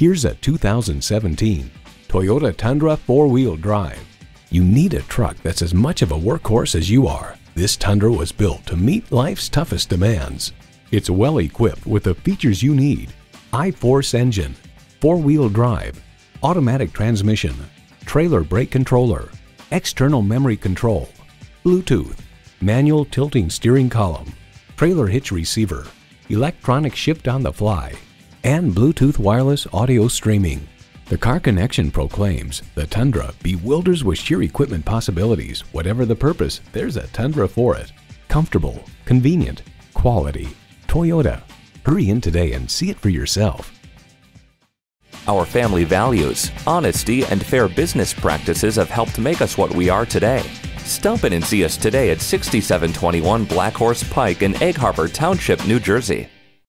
Here's a 2017 Toyota Tundra four-wheel drive. You need a truck that's as much of a workhorse as you are. This Tundra was built to meet life's toughest demands. It's well equipped with the features you need. I-Force engine, four-wheel drive, automatic transmission, trailer brake controller, external memory control, Bluetooth, manual tilting steering column, trailer hitch receiver, electronic shift on the fly, and Bluetooth wireless audio streaming. The Car Connection proclaims the Tundra bewilders with sheer equipment possibilities. Whatever the purpose, there's a Tundra for it. Comfortable, convenient, quality. Toyota. Hurry in today and see it for yourself. Our family values, honesty, and fair business practices have helped make us what we are today. Stop in and see us today at 6721 Black Horse Pike in Egg Harbor Township, New Jersey.